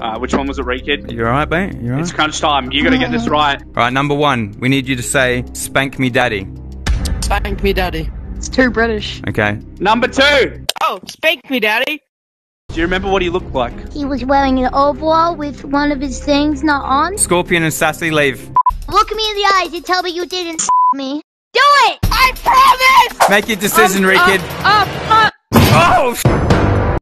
Uh, which one was it, Ree Kid? You alright, mate? You right. It's crunch time. You gotta get this right. Alright, number one. We need you to say, spank me daddy. Spank me, daddy. It's too British. Okay. Number two. Oh, spank me, daddy. Do you remember what he looked like? He was wearing an overall with one of his things not on. Scorpion and Sassy leave. Look me in the eyes and tell me you didn't me. Do it! I promise! Make your decision, Ree Kid. Up, up. Oh,